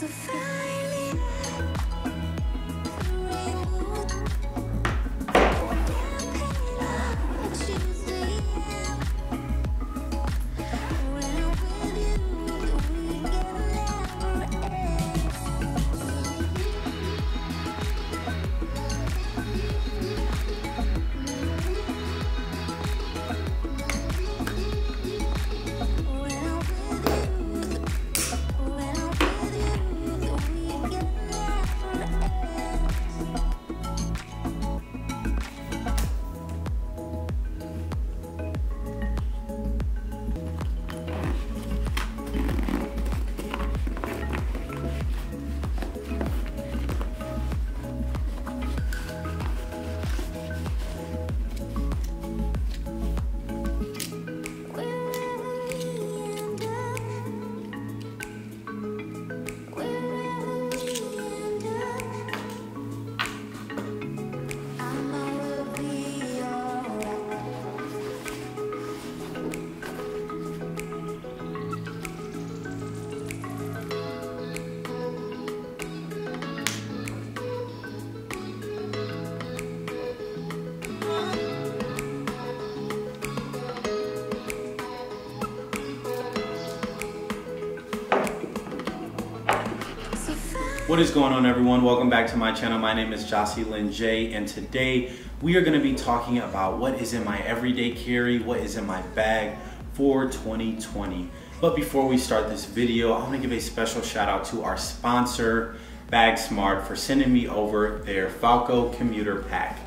the fire. What is going on everyone? Welcome back to my channel. My name is Gyasi Linje and today we are going to be talking about what is in my everyday carry, what is in my bag for 2020. But before we start this video, I want to give a special shout out to our sponsor, BagSmart, for sending me over their Falco commuter pack.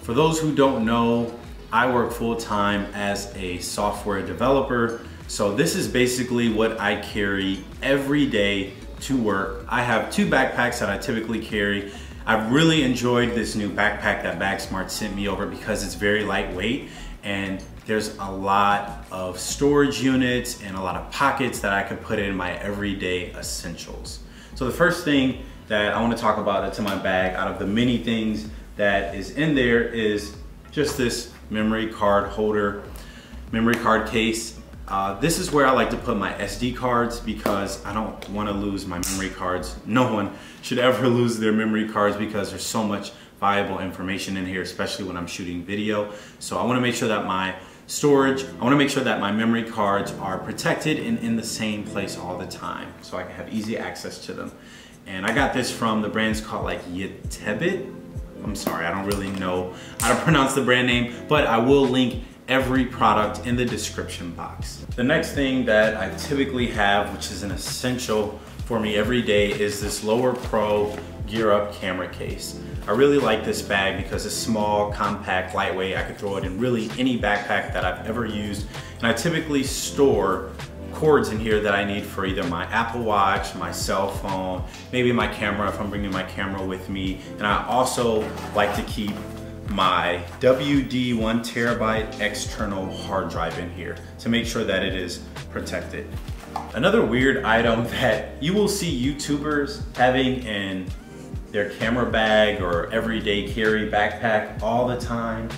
For those who don't know, I work full time as a software developer. So this is basically what I carry every day to work. I have two backpacks that I typically carry. I've really enjoyed this new backpack that BagSmart sent me over because it's very lightweight and there's a lot of storage units and a lot of pockets that I could put in my everyday essentials. So the first thing that I wanna talk about that's in my bag out of the many things that is in there is just this memory card holder, memory card case. Uh, this is where I like to put my SD cards because I don't want to lose my memory cards. No one should ever lose their memory cards because there's so much viable information in here, especially when I'm shooting video. So I want to make sure that my storage, I want to make sure that my memory cards are protected and in the same place all the time so I can have easy access to them. And I got this from the brand's called like Yetebit. I'm sorry, I don't really know how to pronounce the brand name, but I will link every product in the description box. The next thing that I typically have, which is an essential for me every day, is this Lower Pro Gear Up camera case. I really like this bag because it's small, compact, lightweight. I could throw it in really any backpack that I've ever used. And I typically store cords in here that I need for either my Apple Watch, my cell phone, maybe my camera if I'm bringing my camera with me. And I also like to keep my WD one terabyte external hard drive in here to make sure that it is protected. Another weird item that you will see YouTubers having in their camera bag or everyday carry backpack all the time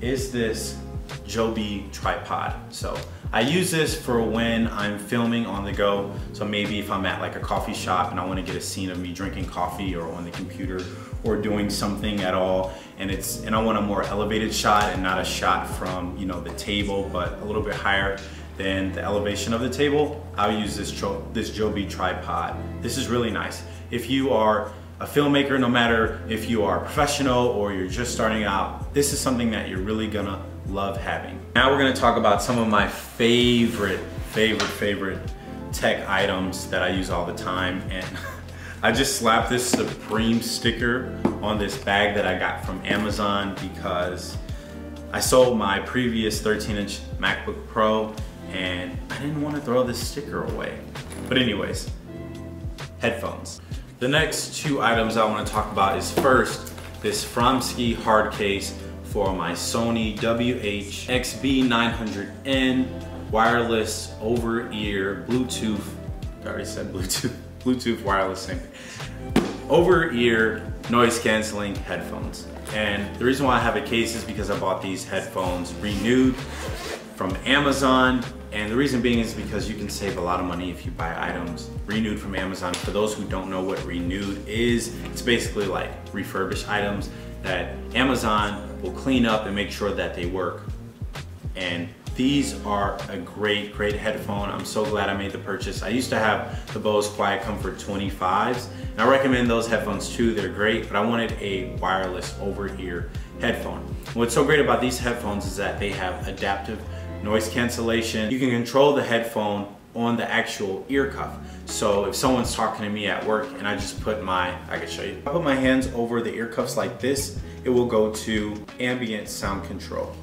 is this Joby tripod. So I use this for when I'm filming on the go. So maybe if I'm at like a coffee shop and I wanna get a scene of me drinking coffee or on the computer or doing something at all. And it's and I want a more elevated shot and not a shot from you know the table but a little bit higher than the elevation of the table. I'll use this this Joby tripod. This is really nice. If you are a filmmaker no matter if you are professional or you're just starting out this is something that you're really gonna love having. Now we're gonna talk about some of my favorite favorite favorite tech items that I use all the time. And I just slapped this Supreme sticker on this bag that I got from Amazon because I sold my previous 13 inch MacBook Pro and I didn't want to throw this sticker away. But anyways, headphones. The next two items I want to talk about is first, this Fromski hard case for my Sony WH-XB900N wireless over-ear Bluetooth, I already said Bluetooth, Bluetooth wireless thing. Over ear noise canceling headphones. And the reason why I have a case is because I bought these headphones renewed from Amazon. And the reason being is because you can save a lot of money if you buy items renewed from Amazon. For those who don't know what renewed is, it's basically like refurbished items that Amazon will clean up and make sure that they work. And these are a great, great headphone. I'm so glad I made the purchase. I used to have the Bose Quiet Comfort 25s, and I recommend those headphones too. They're great, but I wanted a wireless over-ear headphone. What's so great about these headphones is that they have adaptive noise cancellation. You can control the headphone on the actual ear cuff. So if someone's talking to me at work and I just put my, I can show you. I put my hands over the ear cuffs like this, it will go to ambient sound control.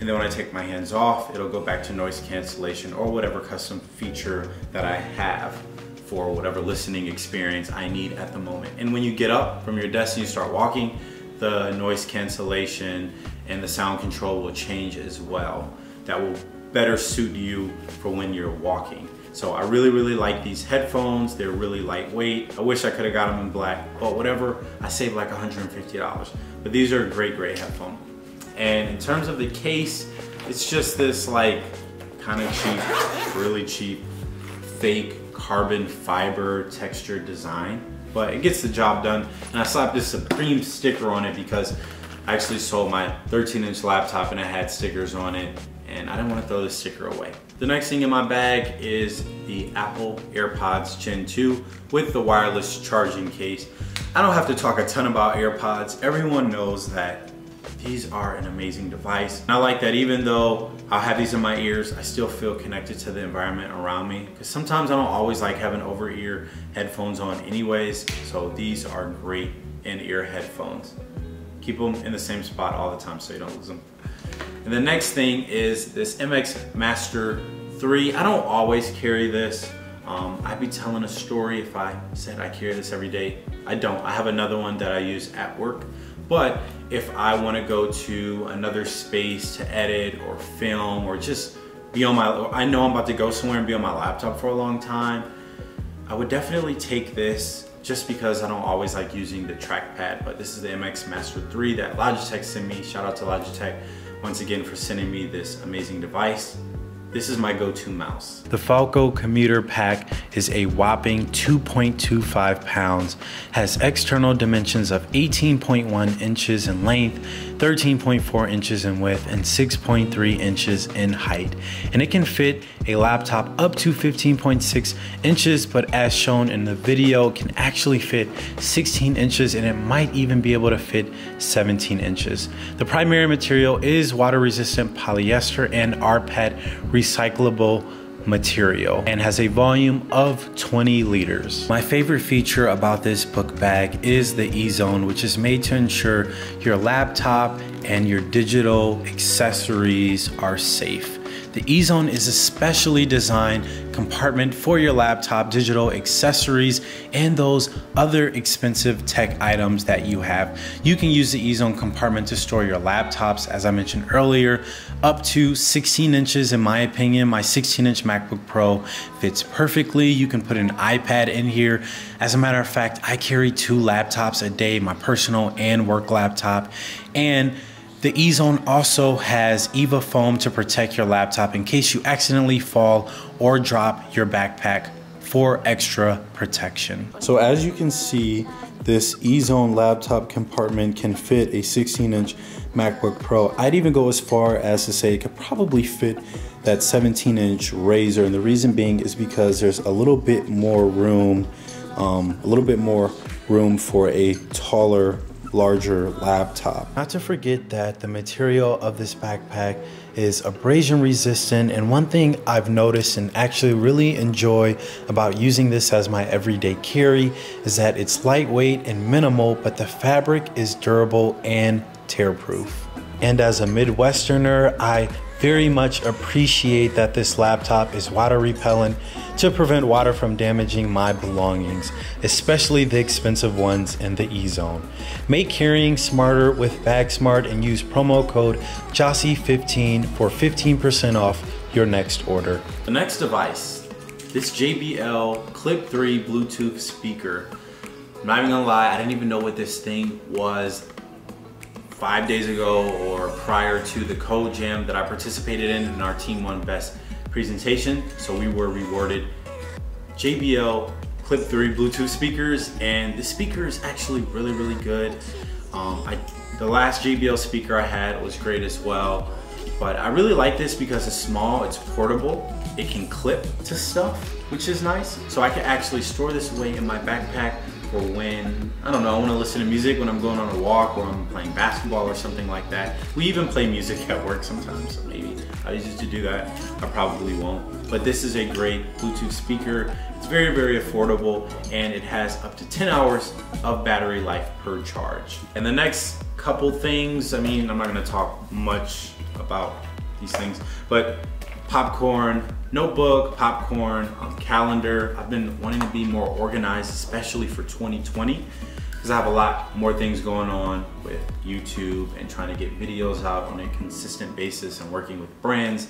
And then when I take my hands off, it'll go back to noise cancellation or whatever custom feature that I have for whatever listening experience I need at the moment. And when you get up from your desk and you start walking, the noise cancellation and the sound control will change as well. That will better suit you for when you're walking. So I really, really like these headphones. They're really lightweight. I wish I could have got them in black, but whatever, I saved like $150. But these are a great, great headphone. And in terms of the case, it's just this like kind of cheap, really cheap, fake carbon fiber texture design. But it gets the job done. And I slapped this Supreme sticker on it because I actually sold my 13 inch laptop and it had stickers on it. and I didn't want to throw this sticker away. The next thing in my bag is the Apple AirPods Gen 2 with the wireless charging case. I don't have to talk a ton about AirPods. Everyone knows that these are an amazing device. And I like that even though I'll have these in my ears, I still feel connected to the environment around me. Because sometimes I don't always like having over ear headphones on anyways. So these are great in ear headphones. Keep them in the same spot all the time so you don't lose them. And the next thing is this MX Master 3. I don't always carry this. Um, I'd be telling a story if I said I carry this every day. I don't. I have another one that I use at work. But if I wanna go to another space to edit or film or just be on my, I know I'm about to go somewhere and be on my laptop for a long time, I would definitely take this just because I don't always like using the trackpad, but this is the MX Master 3 that Logitech sent me. Shout out to Logitech once again for sending me this amazing device. This is my go-to mouse. The Falco Commuter Pack is a whopping 2.25 pounds, has external dimensions of 18.1 inches in length, 13.4 inches in width, and 6.3 inches in height. And it can fit a laptop up to 15.6 inches, but as shown in the video, can actually fit 16 inches and it might even be able to fit 17 inches. The primary material is water resistant polyester and RPET recyclable material and has a volume of 20 liters. My favorite feature about this book bag is the E-Zone, which is made to ensure your laptop and your digital accessories are safe. The E-Zone is a specially designed compartment for your laptop, digital accessories, and those other expensive tech items that you have. You can use the E-Zone compartment to store your laptops, as I mentioned earlier, up to 16 inches in my opinion. My 16 inch MacBook Pro fits perfectly. You can put an iPad in here. As a matter of fact, I carry two laptops a day, my personal and work laptop. And the E-Zone also has EVA foam to protect your laptop in case you accidentally fall or drop your backpack for extra protection. So as you can see, this E-Zone laptop compartment can fit a 16 inch MacBook Pro. I'd even go as far as to say it could probably fit that 17 inch Razer. And the reason being is because there's a little bit more room, um, a little bit more room for a taller larger laptop. Not to forget that the material of this backpack is abrasion resistant and one thing I've noticed and actually really enjoy about using this as my everyday carry is that it's lightweight and minimal but the fabric is durable and tearproof. And as a Midwesterner, I very much appreciate that this laptop is water repellent to prevent water from damaging my belongings, especially the expensive ones in the E-Zone. Make carrying smarter with BagSmart and use promo code Gyasi15 for 15% off your next order. The next device, this JBL Clip 3 Bluetooth speaker. I'm not even gonna lie, I didn't even know what this thing was five days ago or prior to the code jam that I participated in in our Team One Best presentation. So we were rewarded JBL Clip 3 Bluetooth speakers and the speaker is actually really, really good. Um, I, the last JBL speaker I had was great as well. But I really like this because it's small, it's portable, it can clip to stuff, which is nice. So I can actually store this away in my backpack for when, I don't know, I wanna listen to music when I'm going on a walk or I'm playing basketball or something like that. We even play music at work sometimes, so maybe I used to do that. I probably won't. But this is a great Bluetooth speaker. It's very, very affordable and it has up to 10 hours of battery life per charge. And the next couple things, I mean, I'm not gonna talk much about these things, but popcorn, notebook, popcorn, um, calendar. I've been wanting to be more organized, especially for 2020, because I have a lot more things going on with YouTube and trying to get videos out on a consistent basis and working with brands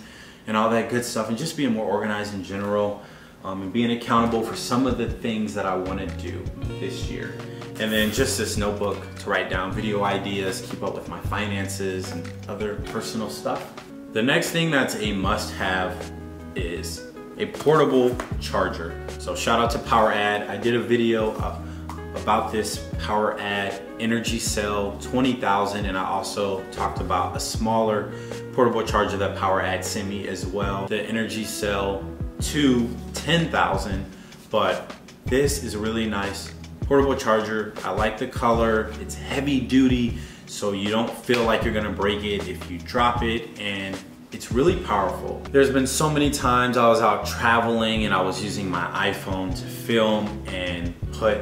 and all that good stuff and just being more organized in general um, and being accountable for some of the things that I want to do this year. And then just this notebook to write down video ideas, keep up with my finances and other personal stuff. The next thing that's a must have is a portable charger. So shout out to Poweradd. I did a video about this Poweradd Energy Cell 20,000 and I also talked about a smaller portable charger that Poweradd sent me as well. The Energy Cell 2 10,000 but this is a really nice portable charger. I like the color, it's heavy duty so you don't feel like you're gonna break it if you drop it and it's really powerful. There's been so many times I was out traveling and I was using my iPhone to film and put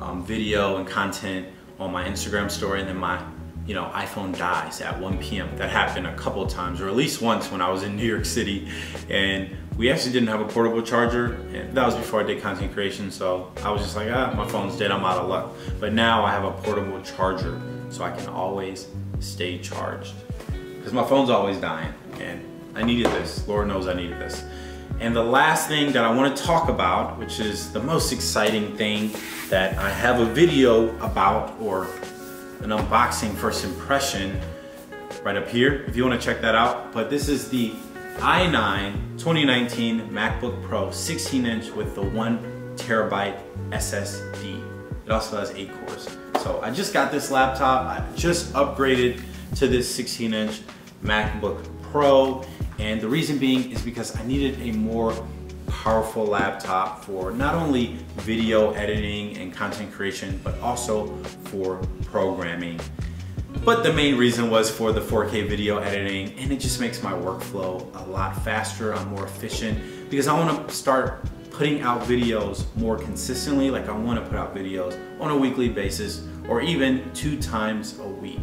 um, video and content on my Instagram story and then my you know, iPhone dies at 1 p.m. That happened a couple times, or at least once when I was in New York City. And we actually didn't have a portable charger. And that was before I did content creation. So I was just like, ah, my phone's dead, I'm out of luck. But now I have a portable charger so I can always stay charged. Because my phone's always dying and I needed this. Lord knows I needed this. And the last thing that I want to talk about, which is the most exciting thing that I have a video about or an unboxing first impression right up here if you want to check that out. But this is the i9 2019 MacBook Pro 16 inch with the one terabyte SSD. It also has eight cores. So I just got this laptop. I just upgraded to this 16 inch MacBook Pro. And the reason being is because I needed a more powerful laptop for not only video editing and content creation, but also for programming. But the main reason was for the 4K video editing and it just makes my workflow a lot faster, I'm more efficient because I wanna start putting out videos more consistently, like I wanna put out videos on a weekly basis or even two times a week.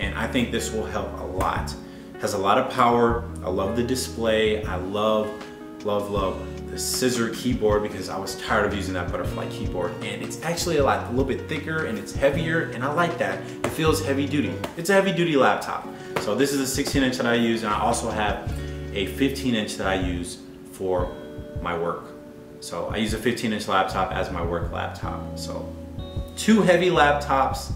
And I think this will help a lot. Has a lot of power, I love the display, I love, love, love the scissor keyboard because I was tired of using that butterfly keyboard and it's actually a lot a little bit thicker and it's heavier and I like that. It feels heavy duty. It's a heavy duty laptop. So this is a 16 inch that I use and I also have a 15 inch that I use for my work. So I use a 15 inch laptop as my work laptop. So two heavy laptops,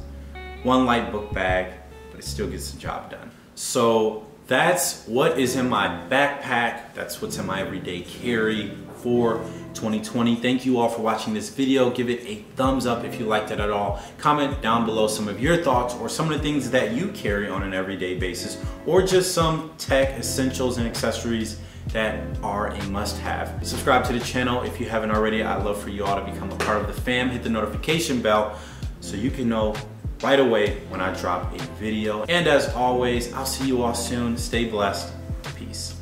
one light book bag, but it still gets the job done. So that's what is in my backpack. That's what's in my everyday carry for 2020. Thank you all for watching this video. Give it a thumbs up if you liked it at all. Comment down below some of your thoughts or some of the things that you carry on an everyday basis or just some tech essentials and accessories that are a must-have. Subscribe to the channel if you haven't already. I'd love for you all to become a part of the fam. Hit the notification bell so you can know right away when I drop a video. And as always, I'll see you all soon. Stay blessed. Peace.